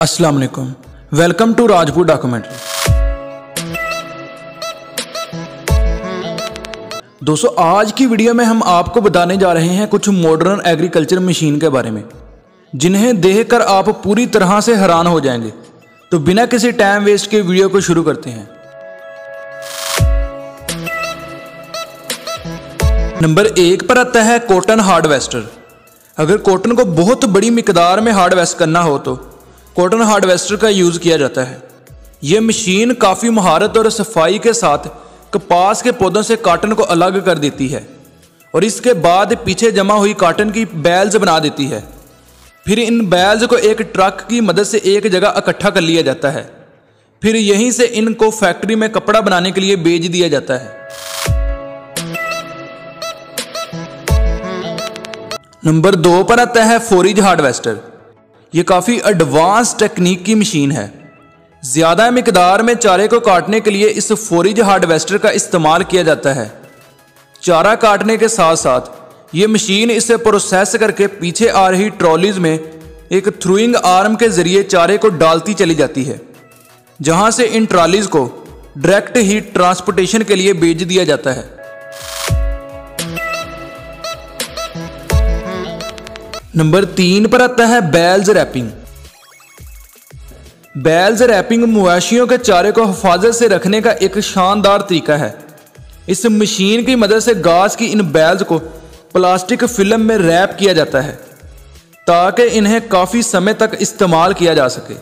अस्सलाम वालेकुम। Welcome to Rajput documentary. दोस्तों, आज की वीडियो में हम आपको बताने जा रहे हैं कुछ मॉडर्न एग्रीकल्चर मशीन के बारे में, जिन्हें देखकर आप पूरी तरह से हैरान हो जाएँगे। तो बिना किसी टाइम वेस्ट के वीडियो को शुरू करते हैं। नंबर एक पर आता है कॉटन हार्डवेस्टर अगर कॉटन को बहुत बड़ी मिकदार में हार्डवेस्ट करना हो तो कॉटन हार्डवेस्टर का यूज़ किया जाता है। यह मशीन काफ़ी महारत और सफ़ाई के साथ कपास के पौधों से काटन को अलग कर देती है और इसके बाद पीछे जमा हुई काटन की बैल्स बना देती है। फिर इन बैल्स को एक ट्रक की मदद से एक जगह इकट्ठा कर लिया जाता है। फिर यहीं से इनको फैक्ट्री में कपड़ा बनाने के लिए बेच दिया जाता है। नंबर दो पर आता है फोरिज हार्डवेस्टर। ये काफ़ी एडवांस टेक्निक की मशीन है। ज़्यादा मकदार में चारे को काटने के लिए इस फोरिज हार्डवेस्टर का इस्तेमाल किया जाता है। चारा काटने के साथ साथ ये मशीन इसे प्रोसेस करके पीछे आ रही ट्रॉलीज में एक थ्रूइंग आर्म के ज़रिए चारे को डालती चली जाती है, जहाँ से इन ट्रॉलीज को डायरेक्ट ही ट्रांसपोर्टेशन के लिए भेज दिया जाता है। नंबर तीन पर आता है बैल्स रैपिंग। बैल्स रैपिंग मवेशियों के चारे को हिफाजत से रखने का एक शानदार तरीका है। इस मशीन की मदद से घास की इन बैल्स को प्लास्टिक फ़िल्म में रैप किया जाता है, ताकि इन्हें काफ़ी समय तक इस्तेमाल किया जा सके।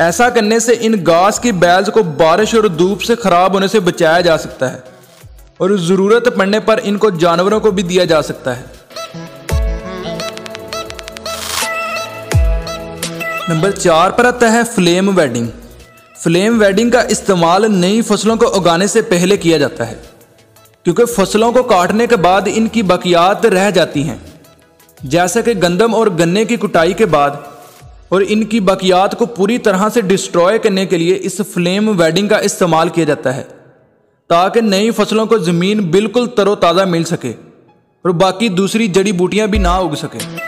ऐसा करने से इन घास की बैल्स को बारिश और धूप से ख़राब होने से बचाया जा सकता है, और ज़रूरत पड़ने पर इनको जानवरों को भी दिया जा सकता है। नंबर चार पर आता है फ्लेम वेडिंग। फ्लेम वेडिंग का इस्तेमाल नई फ़सलों को उगाने से पहले किया जाता है, क्योंकि फ़सलों को काटने के बाद इनकी बकियात रह जाती हैं। जैसे कि गंदम और गन्ने की कुटाई के बाद, और इनकी बकियात को पूरी तरह से डिस्ट्रॉय करने के लिए इस फ्लेम वेडिंग का इस्तेमाल किया जाता है, ताकि नई फ़सलों को ज़मीन बिल्कुल तरोताज़ा मिल सके, और बाकी दूसरी जड़ी बूटियाँ भी ना उग सके।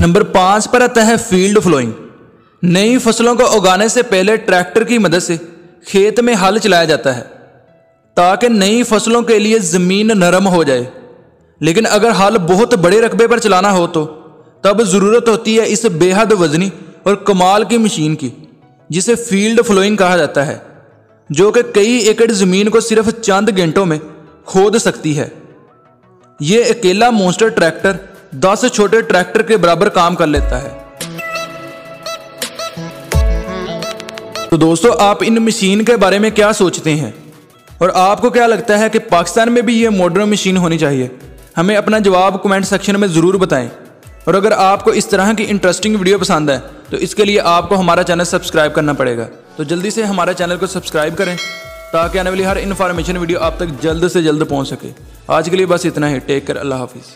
नंबर पाँच पर आता है फ़ील्ड फ्लोइंग। नई फ़सलों को उगाने से पहले ट्रैक्टर की मदद से खेत में हल चलाया जाता है, ताकि नई फ़सलों के लिए ज़मीन नरम हो जाए। लेकिन अगर हल बहुत बड़े रकबे पर चलाना हो तो तब ज़रूरत होती है इस बेहद वजनी और कमाल की मशीन की, जिसे फ़ील्ड फ्लोइंग कहा जाता है, जो कि कई एकड़ ज़मीन को सिर्फ़ चंद घंटों में खोद सकती है। ये अकेला मोस्टर ट्रैक्टर दस छोटे ट्रैक्टर के बराबर काम कर लेता है। तो दोस्तों, आप इन मशीन के बारे में क्या सोचते हैं? और आपको क्या लगता है कि पाकिस्तान में भी ये मॉडर्न मशीन होनी चाहिए? हमें अपना जवाब कमेंट सेक्शन में ज़रूर बताएँ। और अगर आपको इस तरह की इंटरेस्टिंग वीडियो पसंद है तो इसके लिए आपको हमारा चैनल सब्सक्राइब करना पड़ेगा। तो जल्दी से हमारे चैनल को सब्सक्राइब करें, ताकि आने वाली हर इन्फॉर्मेशन वीडियो आप तक जल्द से जल्द पहुँच सके। आज के लिए बस इतना ही। टेक कर अल्लाह हाफिज़।